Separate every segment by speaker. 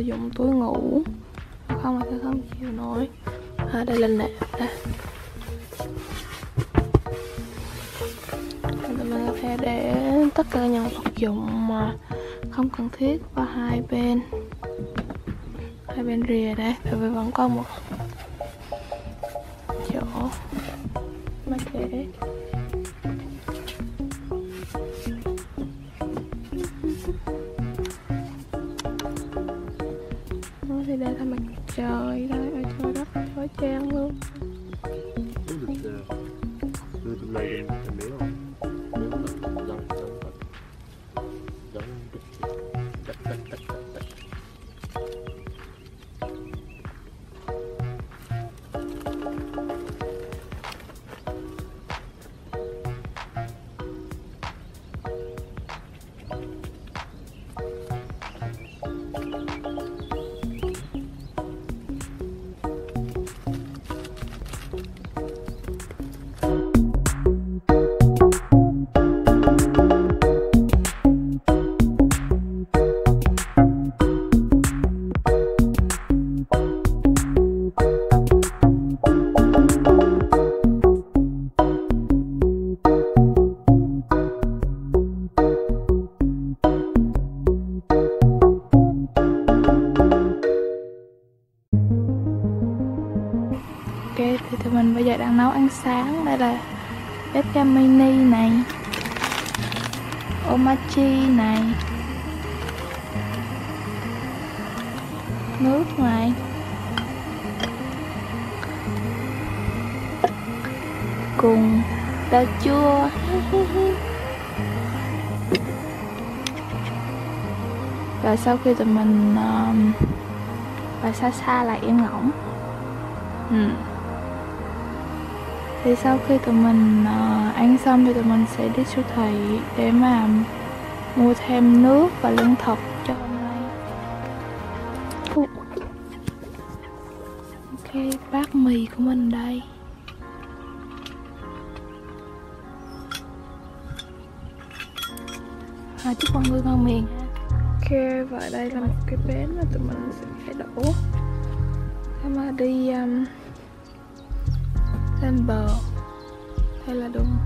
Speaker 1: sử dụng túi ngủ. Không là sẽ không chịu nổi à, đây là nệm đây. Mình có thể để tất cả những vật dụng mà không cần thiết qua hai bên. Hai bên rìa đây. Tại vì vẫn có một trời đây ở trời đất là trang chang Rồi sau khi tụi mình um, Và xa xa là yên ngỗng ừ. thì sau khi tụi mình ờ, ăn xong thì tụi mình sẽ đi siêu thị để mà mua thêm nước và lương thực cho hôm nay. Ok bát mì của mình đây. À, chúc mọi người ngon miệng ok và đây là một cái bến mà tụi mình sẽ phải đổ. Để mà đi um, lên bờ hay là đúng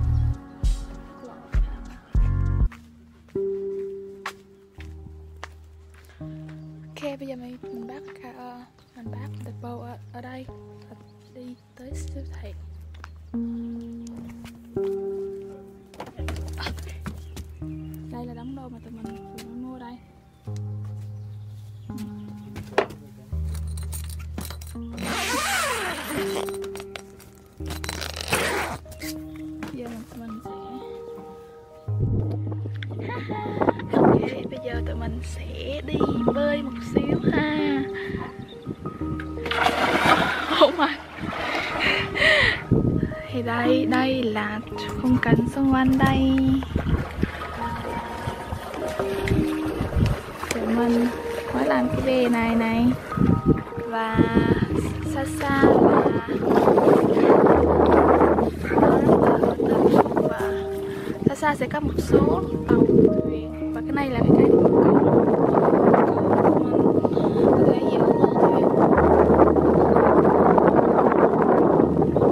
Speaker 1: giờ mình sẽ ok, bây giờ tụi mình sẽ đi bơi một xíu ha. Oh my. Thì đây đây là khung cảnh xung quanh đây. Tụi mình mới làm cái bè này này. Và xa xa là và xa xa sẽ có một số tàu thuyền và cái này là cái cái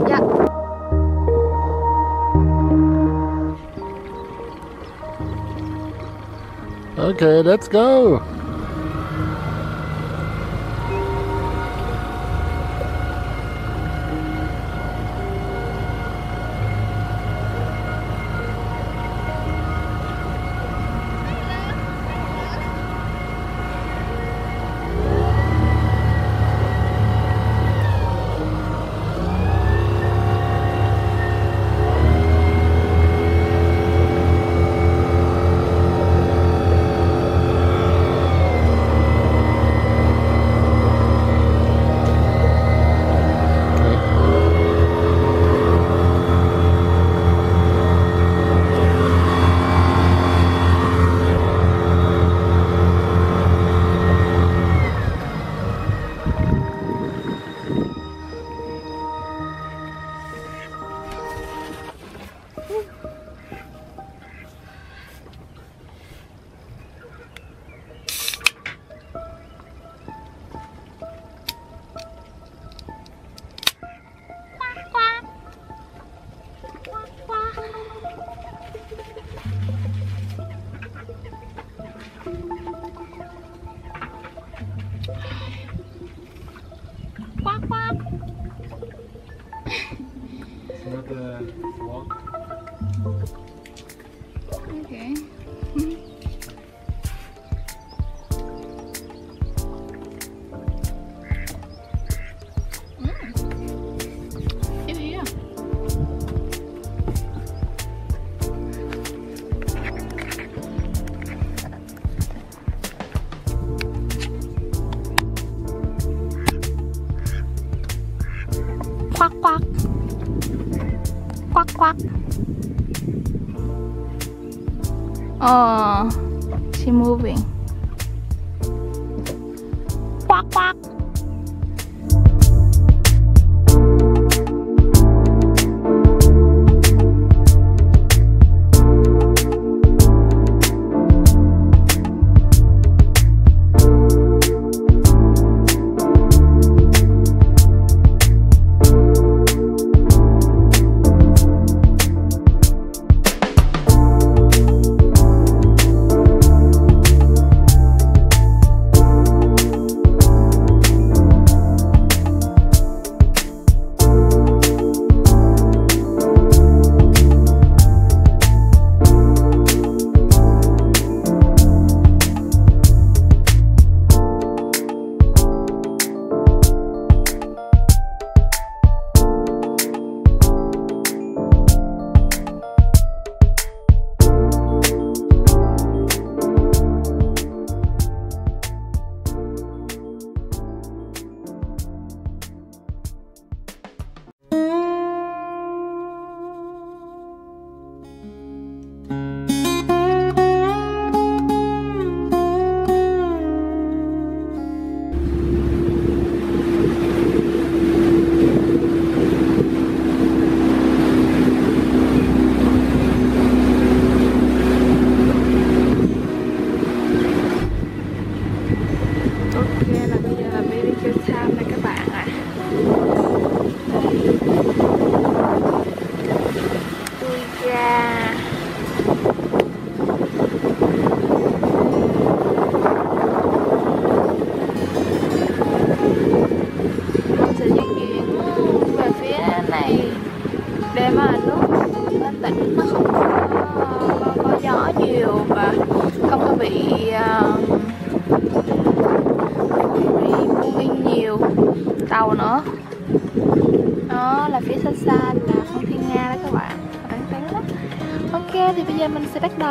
Speaker 1: dạ.
Speaker 2: Okay, let's go.
Speaker 1: Oh, she moving.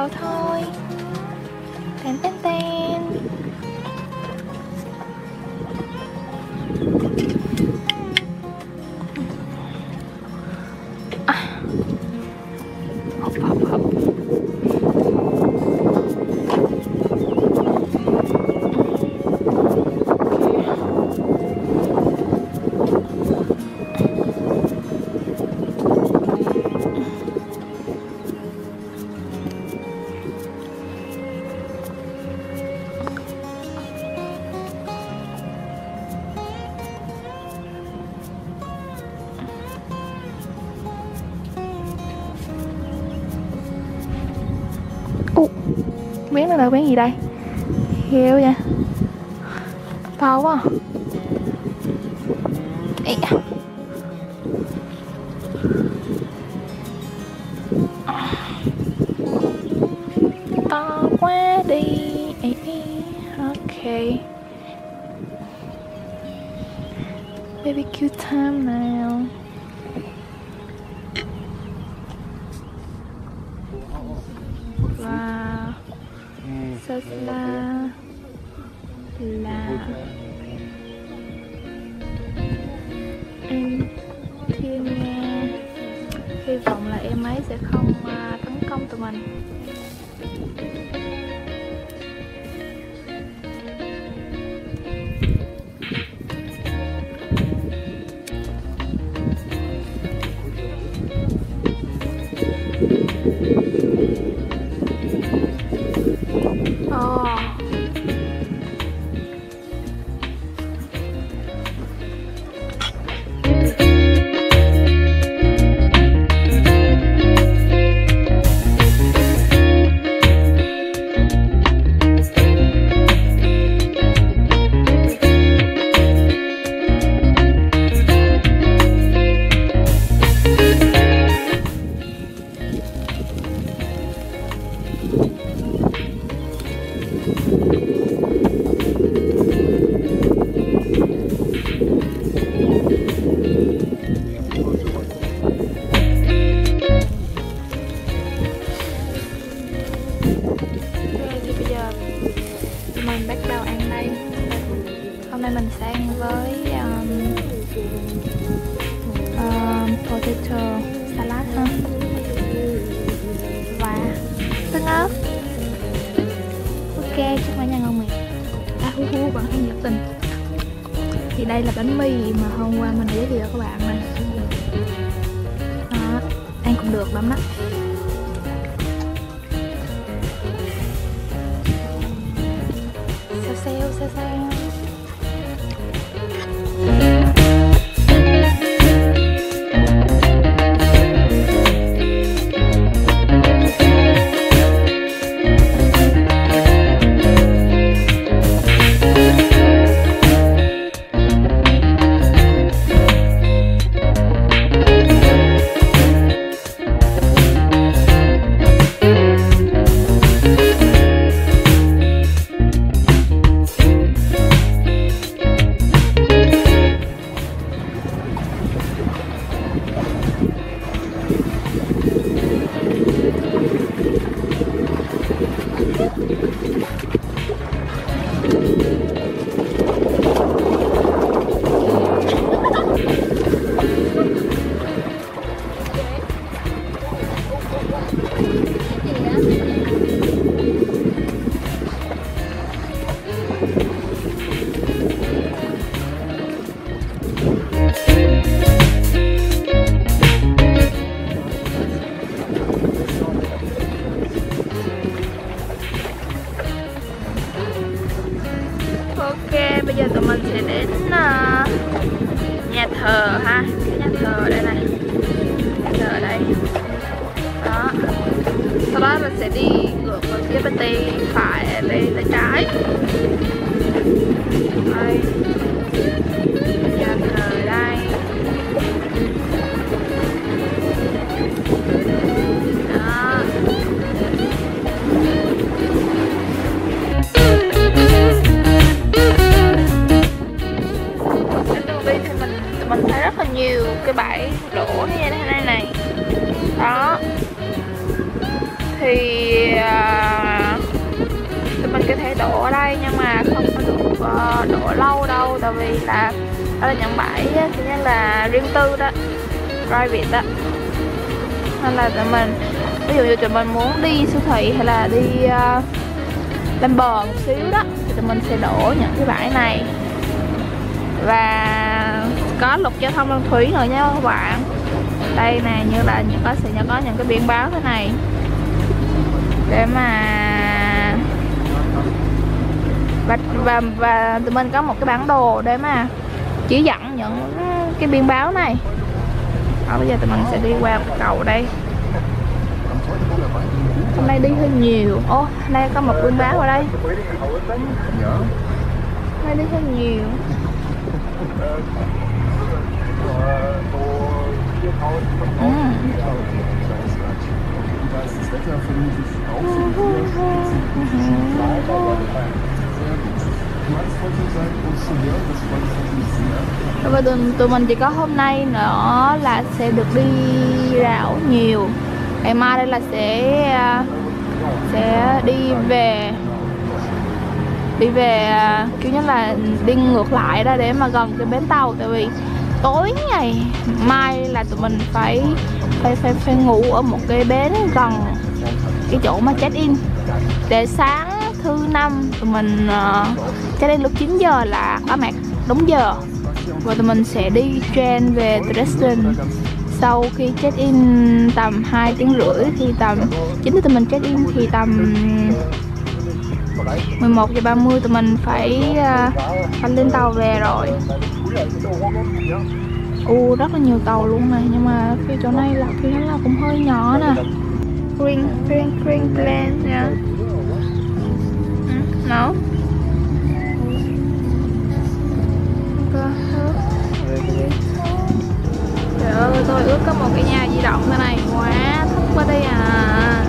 Speaker 1: Thôi này là quán gì đây ghê nha, to quá Ê. to quá đi Ê. ok baby time now. Tương ớt ok chúc cả nhà ngon miệng. À hu hu vẫn ăn nhiệt tình. Thì đây là bánh mì mà hôm qua mình giới thiệu các bạn này. Đó ăn cũng được lắm đó xèo xèo xèo xèo mình sẽ đi ngược về phía bên tay phải bên tay trái. Đây. Tại vì là đó là những bãi thứ nhất là riêng tư đó private đó. Nên là tụi mình ví dụ như tụi mình muốn đi siêu thị hay là đi uh, lên bờ một xíu đó thì tụi mình sẽ đổ những cái bãi này. Và có luật giao thông đường thủy rồi nha các bạn. Đây nè như là có sẽ có những cái biển báo thế này. Để mà và, và và tụi mình có một cái bản đồ để mà chỉ dẫn những cái biển báo này. Đó, bây giờ tụi mình sẽ đi qua một cầu đây. Hôm nay đi hơi nhiều. Ô đây có một biển báo ở đây. Hôm nay đi hơi nhiều. Mm. Và tụi, tụi mình chỉ có hôm nay nữa là sẽ được đi rảo nhiều. Ngày mai đây là sẽ à, sẽ đi về đi về à, kiểu như là đi ngược lại ra để mà gần cái bến tàu. Tại vì tối ngày mai là tụi mình phải phải phải phải ngủ ở một cái bến gần cái chỗ mà check in. Để sáng thứ năm tụi mình ờ, uh, check in lúc 9 giờ là có mặt đúng giờ. Và tụi mình sẽ đi train về Dresden. Sau khi check in tầm 2 tiếng rưỡi thì tầm chính tụi mình check in thì tầm 11 giờ 30 tụi mình phải uh, phải lên tàu về rồi. U uh, rất là nhiều tàu luôn này nhưng mà phía chỗ này là phía nó là cũng hơi nhỏ nè. Green green green plan yeah no Trời ơi, tôi ước có một cái nhà di động thế này. Quá thích quá đi à.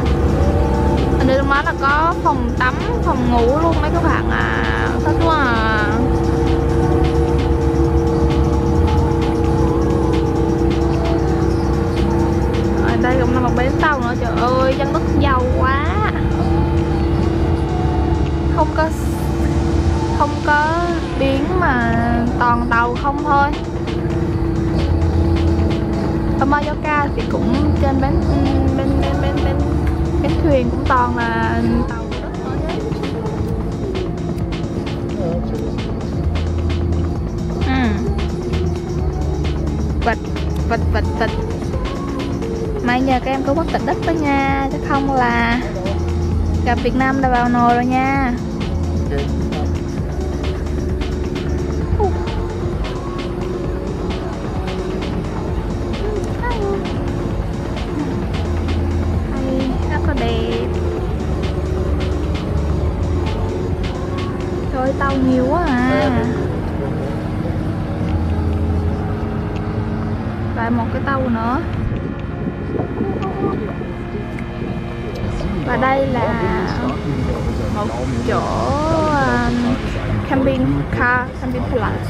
Speaker 1: Hình như trong đó là có phòng tắm, phòng ngủ luôn mấy các bạn à. Thích quá à. Ở đây cũng là một bến tàu nữa, trời ơi, dân đất giàu quá. Không có không có biến mà toàn tàu không thôi ở Mallorca thì cũng trên bến bên bên bên bên bến thuyền cũng toàn là tàu đất thôi. Ừ. Vịt, vịt, vịt, vịt May nhờ các em có quốc tịch đất đó nha Chứ không là gặp Việt Nam đã vào nồi rồi nha hay rất là đẹp Trời ơi, tàu nhiều quá à Lại một cái tàu nữa và đây là một chỗ um, camping car, camping place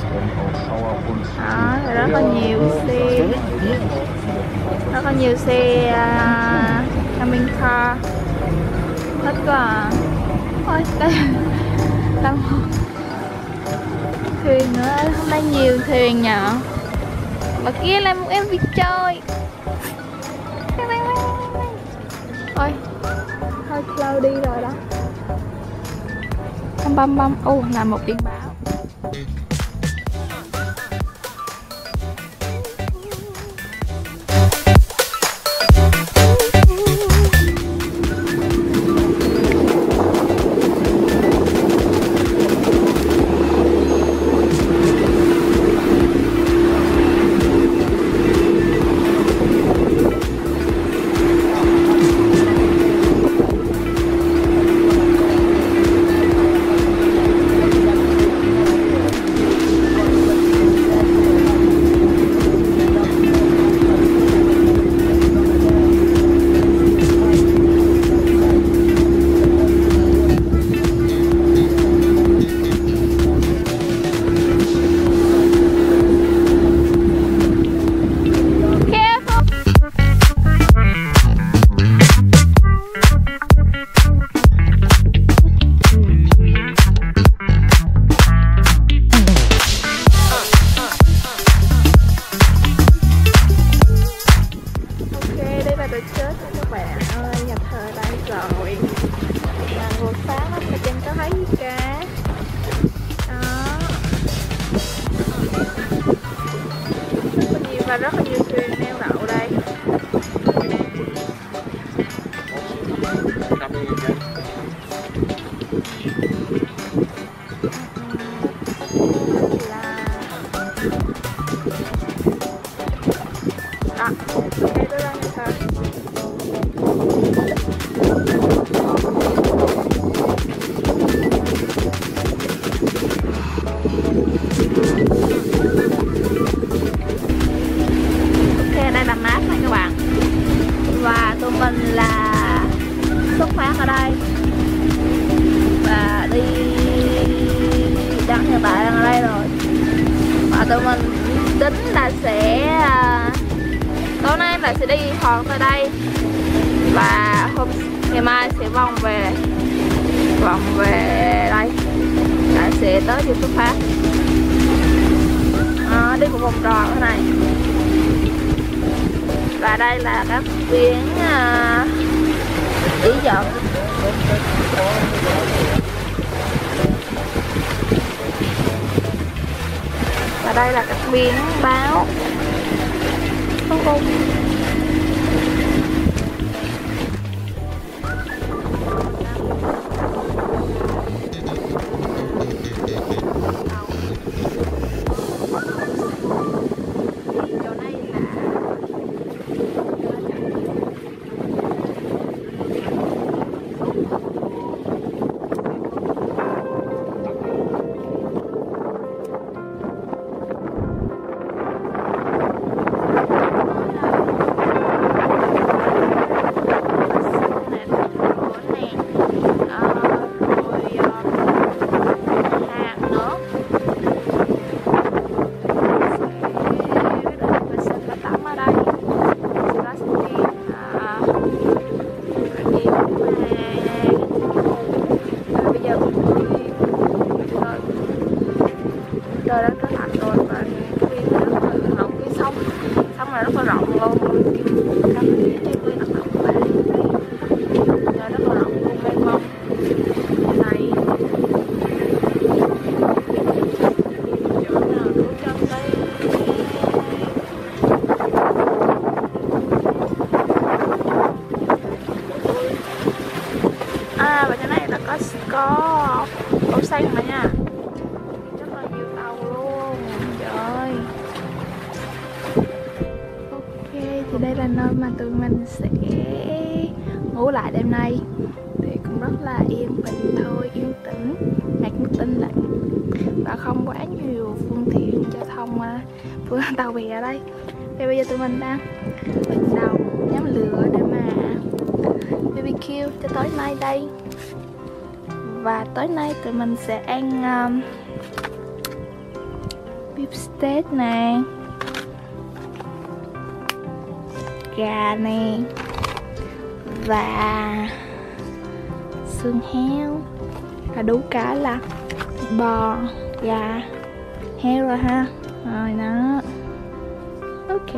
Speaker 1: Đó, rất là nhiều xe rất là nhiều xe uh, camping car. Thích cả. Ôi, đây là một thuyền nữa hôm nay nhiều thuyền nhở? Và kia là một em đi chơi. Hơi lâu đi rồi đó. Băm băm băm ô là một biển báo. Chỉ dẫn và đây là các biển báo. Không không nay thì cũng rất là yên bình thôi yên tĩnh. Mát tinh lặng. Và không quá nhiều phương tiện giao thông à, phương tàu bè ở đây. Thì bây giờ tụi mình đang bắt đầu nhóm lửa để mà BBQ cho tối nay đây. Và tối nay tụi mình sẽ ăn um, beef steak nè. Gà nè và xương heo và đủ cả là bò gà heo rồi ha. Rồi đó. Ok.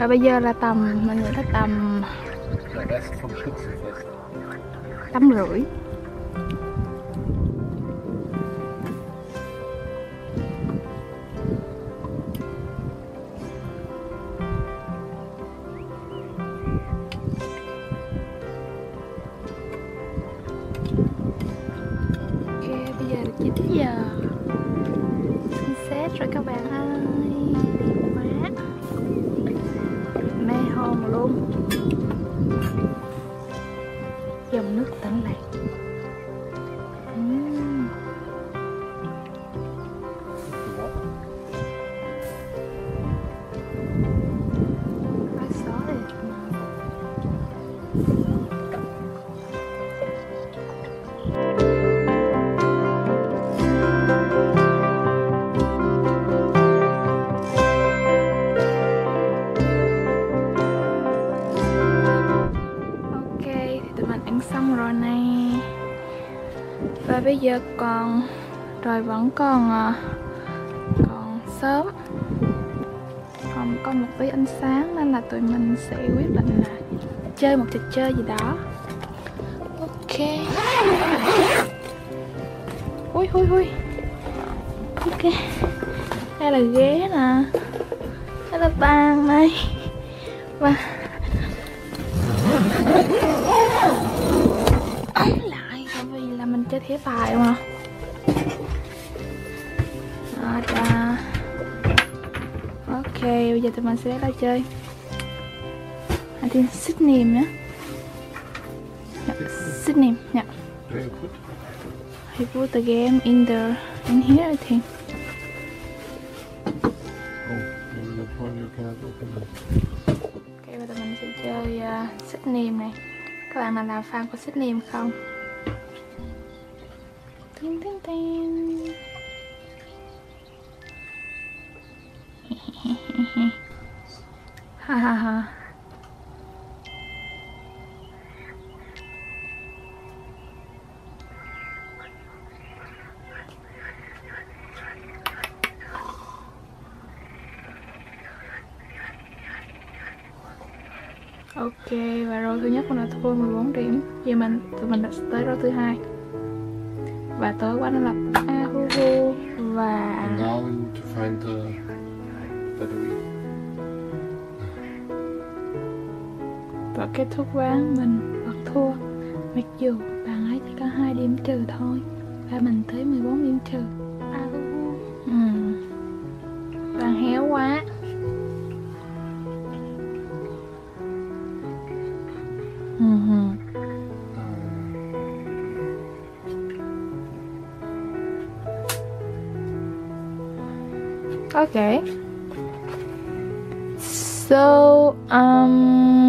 Speaker 1: Và bây giờ là tầm mình nghĩ là tầm
Speaker 2: Schützenfest.
Speaker 1: tám rưỡi bây giờ còn Trời vẫn còn à, Còn sớm. Còn có một tí ánh sáng Nên là tụi mình sẽ quyết định là Chơi một trò chơi gì đó. Ok. Ui ui ui. Ok. Đây là ghế nè. Đây là bàn này. Và là mình chơi Đó, ok bây giờ tụi mình sẽ ra chơi I think Sydney nhé yeah, Sydney yeah.
Speaker 2: Very.
Speaker 1: He put the game in the in here I think
Speaker 2: Oh, you cannot open it.
Speaker 1: Ok, bây giờ mình sẽ chơi à, uh, Sydney này Các bạn nào là fan của Sydney không? Ting Ha ha ha. Ok, và rô thứ nhất mình đã thua 14 điểm. Giờ mình, tụi mình đã tới rô thứ hai
Speaker 2: we need to find the battery.
Speaker 1: và kết thúc ván mình vẫn thua. Mặc dù bạn ấy chỉ có 2 điểm trừ thôi. Và mình tới 14 điểm trừ Okay. So, um,